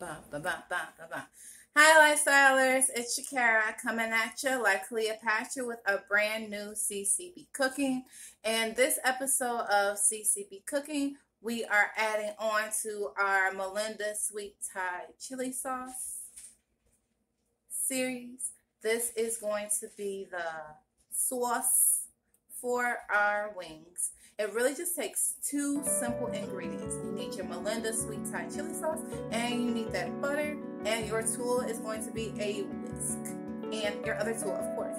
ba, ba, ba, ba, ba. Hi, lifestylers. It's Shakara coming at you like Cleopatra with a brand new C.C. Be cooking. And this episode of C.C. Be cooking, we are adding on to our Melinda Sweet Thai Chili Sauce series. This is going to be the sauce for our wings. It really just takes two simple ingredients. You need your Melinda Sweet Thai Chili Sauce and you need that butter and your tool is going to be a whisk. And your other tool, of course,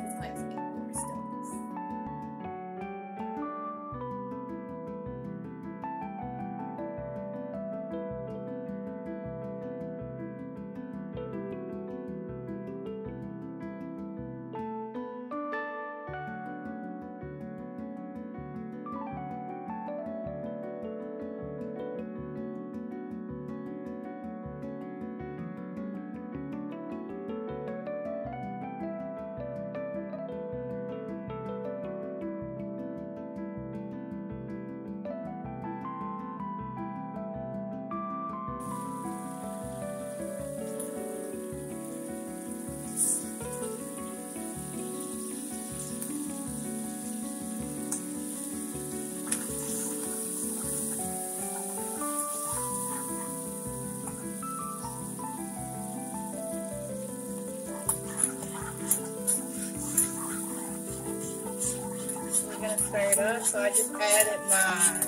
gonna stir it up. So I just added my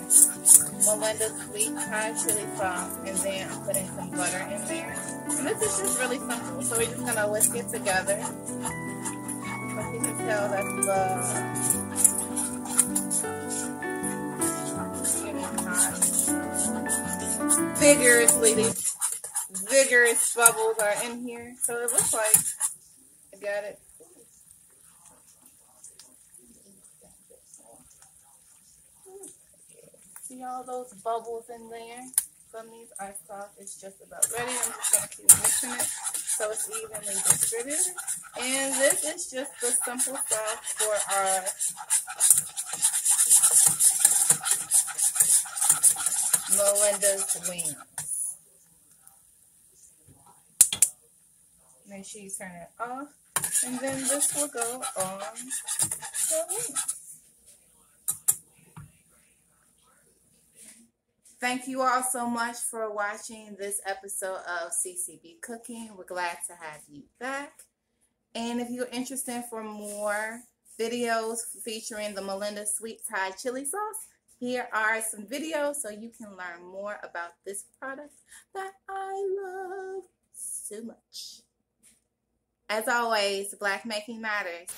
Melinda sweet Thai chili sauce and then I'm putting some butter in there. And this is just really simple. So we're just gonna whisk it together. But you can tell that's the vigorously these vigorous bubbles are in here. So it looks like I got it See all those bubbles in there? from these ice sauce It's just about ready. I'm just going to keep mixing it so it's evenly distributed. And this is just the simple sauce for our Melinda's wings. Make sure you turn it off. And then this will go on the wings. Thank you all so much for watching this episode of C.C. Be Cooking. We're glad to have you back. And if you're interested for more videos featuring the Melinda Sweet Thai Chili Sauce, here are some videos so you can learn more about this product that I love so much. As always, Black Making Matters.